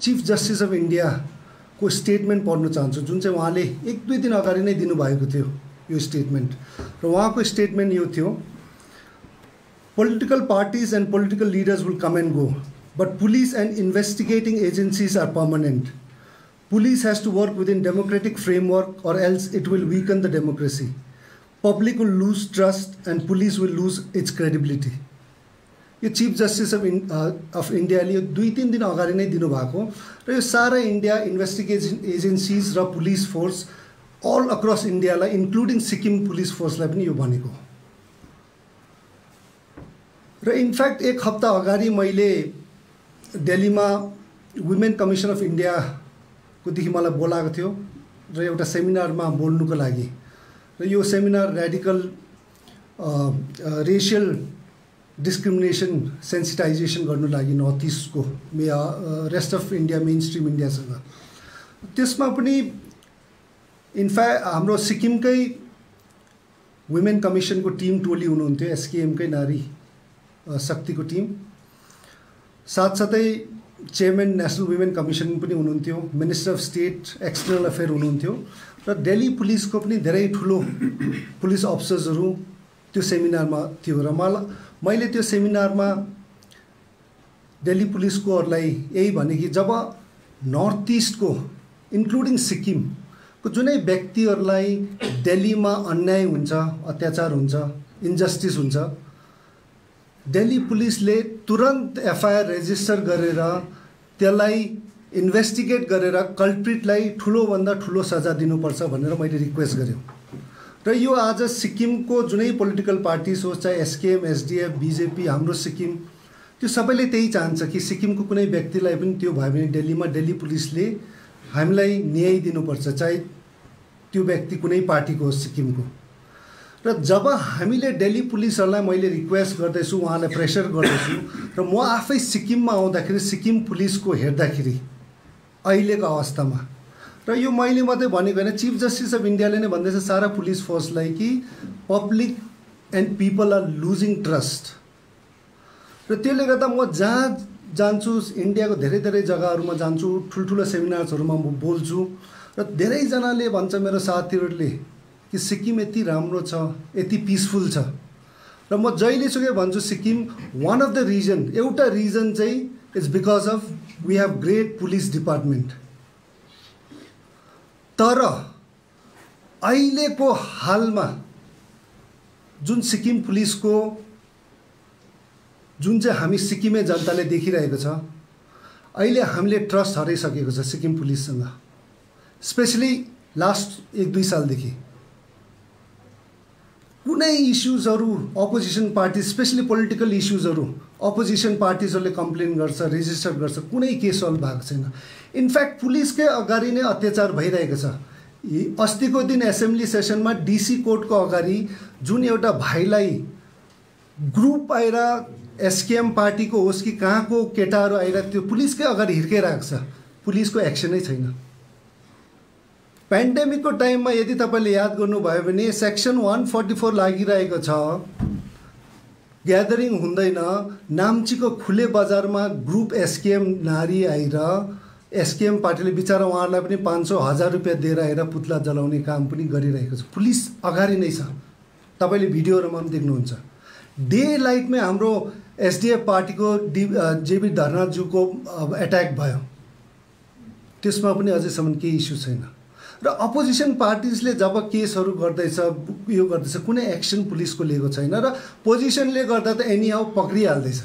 Chief justice of इन्डियाको statement पढ्न चाहन्छु जुन चाहिँ उहाँले एक दुई दिन अगाडि नै दिनुभएको थियो यो स्टेटमेन्ट र उहाँको स्टेटमेन्ट यो थियो political parties and political leaders will come and go but police and investigating agencies are permanent police has to work within democratic framework or else it will weaken the democracy. Public will lose trust and police will lose its credibility. यो chief justice of in of इन्डियाले यो दुई तिन दिन अगाडि नै दिनुभएको र यो सारा इन्डिया इन्भेस्टिगेसन एजेन्सिज र पुलिस फोर्स अल अक्रस इन्डियालाई इन्क्लुडिङ सिक्किम पुलिस फोर्सलाई पनि यो भनेको र इनफ्याक्ट एक हप्ता अगाडि मैले दिल्लीमा वुमेन कमिसन अफ इन्डियाकोदेखि मलाई बोलाएको थियो र एउटा सेमिनारमा बोल्नुको लागि। र यो seminar radical racial discrimination sensitization गर्नु लागि नर्थ इस्टको मे rest of India main stream इन्डियासँग त्यसमा पनि इनफ्याक्ट हाम्रो सिक्किमकै वुमेन कमिसनको टिम टोली हुनुहुन्थ्यो एसकेएमकै नारी शक्तिको टिम साथसाथै चेयरम्यान नेसनल वुमेन कमिसन पनि हुनुहुन्थ्यो minister of state external affair हुनुहुन्थ्यो र दिल्ली पुलिसको पनि धेरै ठुलो पुलिस अफिसर्सहरू त्यो सेमिनारमा थियो। र मलाई मैले त्यो सेमिनारमा दिल्ली पुलिसकोहरूलाई यही भने कि जब नर्थ इस्टको इन्क्लुडिङ सिक्किमको जुनै व्यक्तिहरूलाई दिल्लीमा अन्याय हुन्छ अत्याचार हुन्छ इन्जस्टिस हुन्छ दिल्ली पुलिसले तुरन्त एफआइआर रेजिस्टर गरेर त्यसलाई इन्भेस्टिगेट गरेर कल्प्रिटलाई ठुलोभन्दा ठुलो सजा दिनुपर्छ भनेर मैले रिक्वेस्ट गरेँ र यो आज सिक्किमको जुनै पोलिटिकल पार्टिज होस् चाहे एसकेएम एसडिएफ बिजेपी हाम्रो सिक्किम त्यो सबैले त्यही चाहन्छ कि सिक्किमको कुनै व्यक्तिलाई पनि त्यो भयो भने दिल्लीमा दिल्ली पुलिसले हामीलाई न्याय दिनुपर्छ चाहे त्यो व्यक्ति कुनै पार्टीको होस् सिक्किमको। र जब हामीले दिल्ली पुलिसहरूलाई मैले रिक्वेस्ट गर्दैछु उहाँलाई प्रेसर गर्दैछु र म आफै सिक्किममा आउँदाखेरि सिक्किम पुलिसको हेर्दाखेरि अहिलेको अवस्थामा र यो मैले मात्रै भनेको होइन चिफ जस्टिस अफ इन्डियाले नै भन्दैछ सारा पुलिस फोर्सलाई कि public and people are losing trust र त्यसले गर्दा म जहाँ जान्छु इन्डियाको धेरै धेरै जग्गाहरूमा जान्छु ठुल्ठुलो सेमिनार्सहरूमा म बोल्छु र धेरैजनाले भन्छ मेरो साथीहरूले कि सिक्किम यति राम्रो छ यति पिसफुल छ। र म जहिलेसुकै भन्छु Sikkim one of the reason एउटा रिजन चाहिँ is because of we have great police department तर अहिलेको हालमा जुन सिक्किम पुलिसको जुन चाहिँ हामी सिक्किमे जनताले देखिरहेको छ अहिले हामीले ट्रस्ट हराइसकेको छ सिक्किम पुलिससँग स्पेसली लास्ट एक दुई सालदेखि। कुनै इस्युजहरू अपोजिसन पार्टी स्पेसली पोलिटिकल इस्युजहरू अपोजिसन पार्टिजहरूले कम्प्लेन गर्छ रेजिस्टर गर्छ कुनै केस सल्भ भएको छैन। इनफ्याक्ट पुलिसकै अगाडि नै अत्याचार भइरहेको छ। अस्तिको दिन एसेम्ब्ली सेसनमा डिसी कोर्टको अगाडि जुन एउटा भाइलाई ग्रुप आएर एसकेएम पार्टीको होस् कि कहाँको केटाहरू आइरहेको त्यो पुलिसकै अगाडि हिर्काइरहेको छ। पुलिसको एक्सनै छैन। पेन्डेमिकको टाइममा यदि तपाईँले याद गर्नुभयो भने सेक्सन वान फोर्टी फोर लागिरहेको छ। ग्यादरिङ हुँदैन। नाम्चीको खुले बजारमा ग्रुप एसकेएम नारी आएर एसकेएम पार्टीले बिचरा उहाँहरूलाई पनि पाँच सौ हजार रुपियाँ दिएर आएर पुत्ला जलाउने काम पनि गरिरहेको छ। पुलिस अगाडि नै छ। तपाईँले भिडियोहरूमा पनि देख्नुहुन्छ। डे लाइटमै हाम्रो एसडिएफ पार्टीको डि जेबी धर्नाजुको एट्याक भयो। त्यसमा पनि अझैसम्म केही इस्यु छैन। र अपोजिसन पार्टिजले जब केसहरू गर्दैछ यो गर्दैछ कुनै एक्सन पुलिसको लिएको छैन र पोजिसनले गर्दा त एनी हाउ पक्रिहाल्दैछ।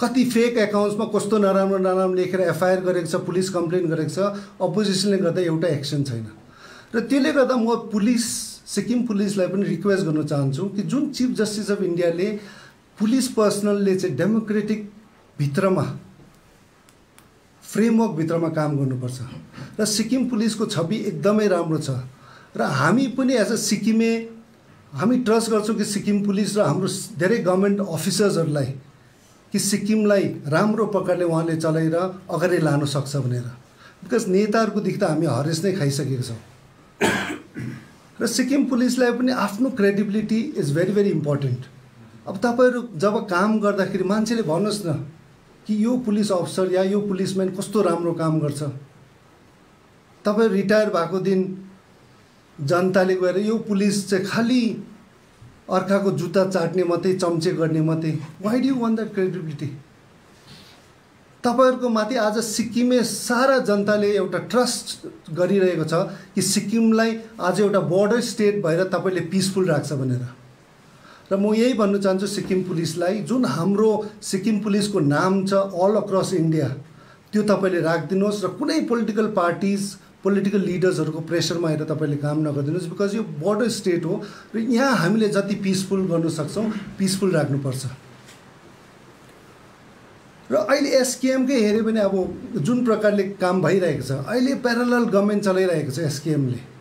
कति फेक एकाउन्ट्समा कस्तो नराम्रो नराम्रो लेखेर एफआइआर गरेको छ पुलिस कम्प्लेन गरेको छ अपोजिसनले गर्दा एउटा एक्सन छैन। र त्यसले गर्दा म पुलिस सिक्किम पुलिसलाई पनि रिक्वेस्ट गर्न चाहन्छु कि जुन चिफ जस्टिस अफ इन्डियाले पुलिस पर्सनलले चाहिँ डेमोक्रेटिक भित्रमा फ्रेमवर्कभित्रमा काम गर्नुपर्छ। र सिक्किम पुलिसको छवि एकदमै राम्रो छ। र हामी पनि एज अ सिक्किमे हामी ट्रस्ट गर्छौँ कि सिक्किम पुलिस र हाम्रो धेरै गभर्मेन्ट अफिसर्सहरूलाई कि सिक्किमलाई राम्रो प्रकारले उहाँले चलाएर अगाडि लानु सक्छ भनेर। बिकज नेताहरूकोदेखि त हामी हरेस नै खाइसकेको छौँ। र सिक्किम पुलिसलाई पनि आफ्नो credibility is very very important अब तपाईँहरू जब काम गर्दाखेरि मान्छेले भन्नुहोस् न कि यो पुलिस अफसर या यो पुलिसम्यान कस्तो राम्रो काम गर्छ? तपाईँ रिटायर भएको दिन जनताले गएर यो पुलिस चाहिँ खालि अर्काको जुत्ता चाट्ने मात्रै चम्चे गर्ने मात्रै। Why do want that credibility तपाईँहरूको माथि आज सिक्किमे सारा जनताले एउटा ट्रस्ट गरिरहेको छ कि सिक्किमलाई आज एउटा बोर्डर स्टेट भएर तपाईँले पिसफुल राख्छ भनेर। र म यही भन्नु चाहन्छु सिक्किम पुलिसलाई जुन हाम्रो सिक्किम पुलिसको नाम छ अल अक्रस इन्डिया त्यो तपाईँले राखिदिनुहोस् र कुनै पोलिटिकल पार्टिज पोलिटिकल लिडर्सहरूको प्रेसरमा आएर तपाईँले काम नगरिदिनुहोस् बिकज यो बोर्डर स्टेट हो र यहाँ हामीले जति पिसफुल गर्नु सक्छौँ पिसफुल राख्नुपर्छ। र अहिले एसकेएमकै हेऱ्यो भने अब जुन प्रकारले काम भइरहेको छ अहिले प्यारल गभर्मेन्ट चलाइरहेको छ एसकेएमले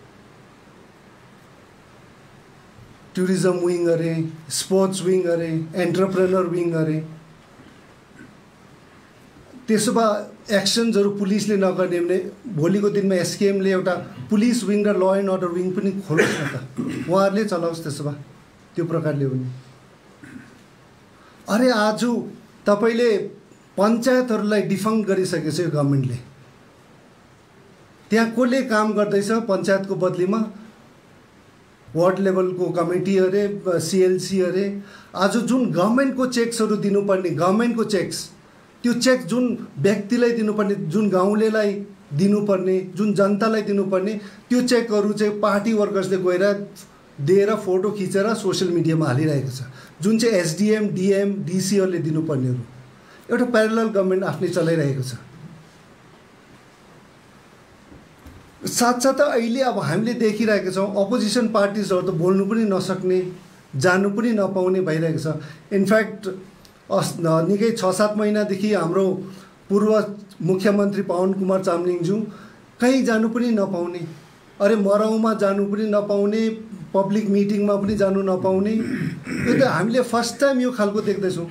टुरिज्म विङ अरे स्पोर्ट्स विङ अरे एन्टरप्रेनर विङ अरे त्यसो भए एक्सन्सहरू पुलिसले नगर्ने भने भोलिको दिनमा एसकेएमले एउटा पुलिस विङ र ल एन्ड अर्डर विङ पनि खोलोस् न त। उहाँहरूले चलाओस् त्यसो भए। त्यो प्रकारले हो भने अरे आज तपाईँले पञ्चायतहरूलाई डिफङ्क गरिसकेको छ यो गभर्मेन्टले। त्यहाँ कसले काम गर्दैछ पञ्चायतको बदलीमा? वार्ड लेभलको कमिटी अरे सिएलसी अरे आज जुन गभर्मेन्टको चेक्सहरू दिनुपर्ने गभर्मेन्टको चेक्स त्यो चेक जुन व्यक्तिलाई दिनुपर्ने जुन गाउँलेलाई दिनुपर्ने जुन जनतालाई दिनुपर्ने त्यो चेकहरू चाहिँ पार्टी वर्कर्सले गएर दिएर फोटो खिचेर सोसियल मिडियामा हालिरहेको छ। जुन चाहिँ एसडिएम डिएम डिसिहरूले दिनुपर्नेहरू। एउटा प्यारल गभर्मेन्ट आफ्नै चलाइरहेको छ। साथसाथै अहिले अब हामीले देखिरहेको छौँ अपोजिसन पार्टिजहरू त बोल्नु पनि नसक्ने जानु पनि नपाउने भइरहेको छ। इनफ्याक्ट अस् निकै छ सात महिनादेखि हाम्रो पूर्व मुख्यमन्त्री पवन कुमार चामलिङज्यू कहीँ जानु पनि नपाउने अरे मराउमा जानु पनि नपाउने पब्लिक मिटिङमा पनि जानु नपाउने। यो त हामीले फर्स्ट टाइम यो खालको देख्दैछौँ।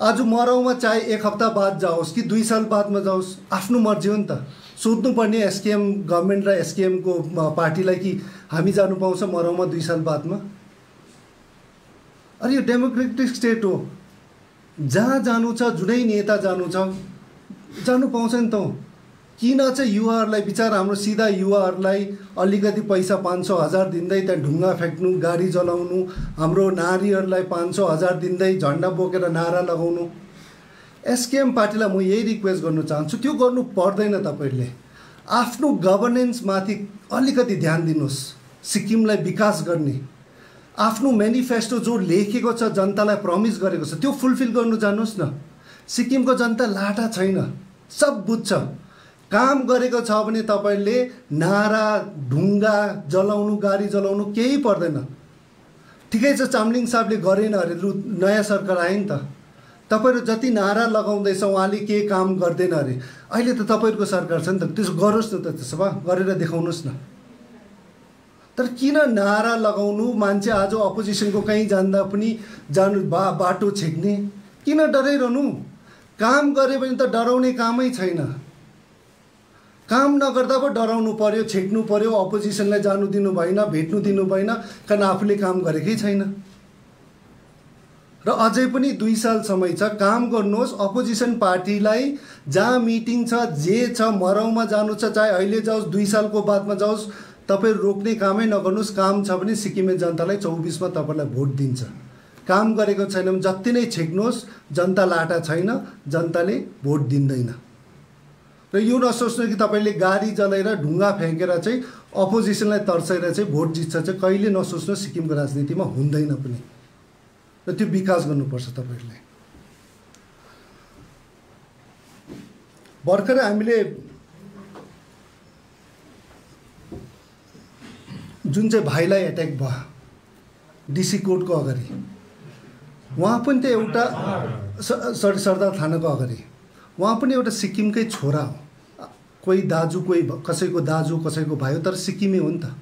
आज मराउमा चाहे एक हप्ता बाद जाओस् कि दुई साल बादमा जाओस् आफ्नो मर्जी हो नि त। सोध्नुपर्ने एसकेएम गभर्मेन्ट र एसकेएमको पार्टीलाई कि हामी जानु पाउँछ मराउमा दुई साल बादमा? अरे यो डेमोक्रेटिक स्टेट हो। जहाँ जानु छ जुनै नेता जानु छ जानु पाउँछ नि त किन चाहिँ युवाहरूलाई बिचरा हाम्रो सिधा युवाहरूलाई अलिकति पैसा पाँच सौ हजार दिँदै त्यहाँ ढुङ्गा फ्याँक्नु गाडी जलाउनु हाम्रो नारीहरूलाई पाँच सौ हजार दिँदै झन्डा बोकेर नारा लगाउनु? एसकेएम पार्टीलाई म यही रिक्वेस्ट गर्नु चाहन्छु त्यो गर्नु पर्दैन तपाईँहरूले। आफ्नो गभर्नेन्समाथि अलिकति ध्यान दिनुहोस् सिक्किमलाई विकास गर्ने। आफ्नो मेनिफेस्टो जो लेखेको छ जनतालाई प्रमिस गरेको छ त्यो फुलफिल गर्नु जानुहोस् न। सिक्किमको जनता लाटा छैन सब बुझ्छ। काम गरेको छ भने तपाईँले नारा ढुङ्गा जलाउनु गाडी जलाउनु केही पर्दैन। ठिकै छ चामलिङ साहबले गरेन अरे लु नयाँ सरकार आयो नि त। तपाईँहरू जति नारा लगाउँदैछ उहाँले के काम गर्दैन अरे। अहिले त तपाईँहरूको सरकार छ नि त। त्यसो गरोस् न त त्यसो भए गरेर देखाउनुहोस् न। तर किन नारा लगाउनु? मान्छे आज अपोजिसनको कहीँ जाँदा पनि जानु बा बाटो छेक्ने। किन डराइरहनु? काम गऱ्यो भने त डराउने कामै छैन। काम नगर्दा पो डराउनु पऱ्यो छेक्नु पऱ्यो अपोजिसनलाई जानु दिनु भएन भेट्नु दिनु भएन कारण आफूले काम गरेकै छैन। र अझै पनि दुई साल समय छ काम गर्नुहोस् अपोजिसन पार्टीलाई जहाँ मिटिङ छ जे छ मराउमा जानु छ चाहे अहिले जाओस् दुई सालको बादमा जाओस् तपाईँ रोक्ने कामै नगर्नुहोस् काम छ भने सिक्किमे जनतालाई चौबिसमा तपाईँलाई भोट दिन्छ। काम गरेको छैन भने जति नै छेक्नुहोस् जनता लाटा छैन जनताले भोट दिँदैन। र यो नसोच्नु कि तपाईँले गाडी जलाएर ढुङ्गा फ्याँकेर चाहिँ अपोजिसनलाई तर्साएर चाहिँ भोट जित्छ चाहिँ कहिले नसोच्नु सिक्किमको राजनीतिमा हुँदैन पनि। र त्यो विकास गर्नुपर्छ तपाईँहरूले भर्खरै हामीले जुन चाहिँ भाइलाई एट्याक भयो डिसी कोर्टको अगाडि उहाँ पनि त एउटा सरी सरदार थानाको अगाडि। उहाँ पनि एउटा सिक्किमकै छोरा हो। कोही दाजु कोही कसैको दाजु कसैको भाइ तर सिक्किमे हो नि त।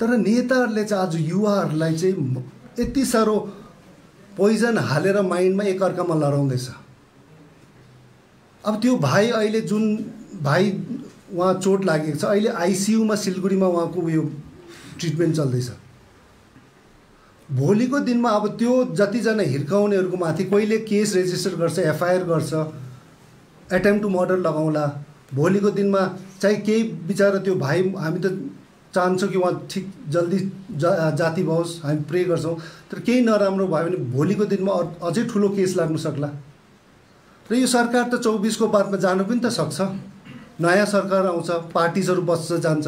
तर नेताहरूले चाहिँ आज युवाहरूलाई चाहिँ यति साह्रो पोइजन हालेर माइन्डमा एकअर्कामा लडाउँदैछ। अब त्यो भाइ अहिले जुन भाइ उहाँ चोट लागेको छ अहिले आइसियुमा सिलगढीमा उहाँको उयो ट्रिटमेन्ट चल्दैछ। भोलिको दिनमा अब त्यो जतिजना हिर्काउनेहरूको माथि कहिले केस रेजिस्टर गर्छ एफआइआर गर्छ एटेम्प टु मर्डर लगाउँला। भोलिको दिनमा चाहिँ केही बिचरा त्यो भाइ हामी त चाहन्छौँ कि उहाँ ठिक जल्दी जा जाति भओस् हामी प्रे गर्छौँ। तर केही नराम्रो भयो भने भोलिको दिनमा अझै ठुलो केस लाग्नु सक्ला। र यो सरकार त चौबिसको बादमा जानु पनि त सक्छ। नयाँ सरकार आउँछ पार्टिजहरू बस्छ जान्छ।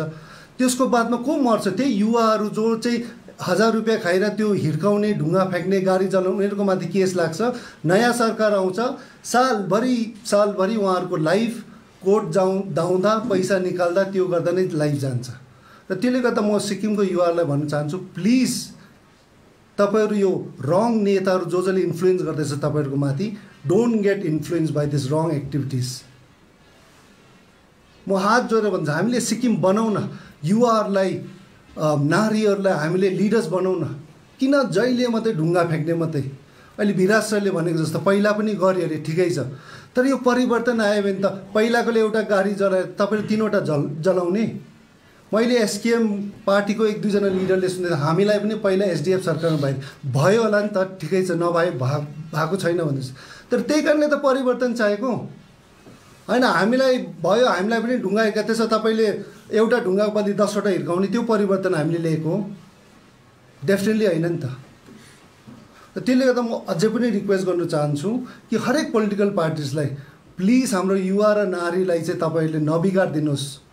त्यसको बादमा को मर्छ? त्यही युवाहरू जो चाहिँ हजार रुपियाँ खाएर त्यो हिर्काउने ढुङ्गा फ्याँक्ने गाडी चलाउने उनीहरूको माथि केस लाग्छ। नयाँ सरकार आउँछ। सालभरि सालभरि उहाँहरूको लाइफ कोर्ट जाउँ धाउँदा पैसा निकाल्दा त्यो गर्दा नै लाइफ जान्छ। र त्यसले गर्दा म सिक्किमको युवाहरूलाई भन्न चाहन्छु प्लिज तपाईँहरू यो रङ नेताहरू जो जसले इन्फ्लुएन्स गर्दैछ तपाईँहरूको माथि don't get influence by this wrong activities. म हात जोडेर भन्छ हामीले सिक्किम बनाउँ न युवाहरूलाई नारीहरूलाई हामीले लिडर्स बनाउँ न किन जहिले मात्रै ढुङ्गा फ्याँक्ने मात्रै? अहिले विराज सरले भनेको जस्तो पहिला पनि गऱ्यो अरे ठिकै छ। तर यो परिवर्तन आयो भने त पहिलाकोले एउटा गाडी जलाए तपाईँले तिनवटा जल जलाउने? मैले एसकेएम पार्टीको एक दुईजना लिडरले सुनेर हामीलाई पनि पहिला एसडिएफ सरकारमा भयो भयो होला नि त ठिकै छ नभए भा भएको छैन भन्दैछ। तर त्यही कारणले त परिवर्तन चाहेको। होइन हामीलाई भयो हामीलाई पनि ढुङ्गा त्यसो तपाईँले एउटा ढुङ्गाको बदली दसवटा हिर्काउने त्यो परिवर्तन हामीले ल्याएको हो। डेफिनेटली होइन नि त। त्यसले गर्दा म अझै पनि रिक्वेस्ट गर्न चाहन्छु कि हरेक पोलिटिकल पार्टिजलाई प्लिज हाम्रो युवा र नारीलाई चाहिँ तपाईँहरूले नबिगारिदिनुहोस्।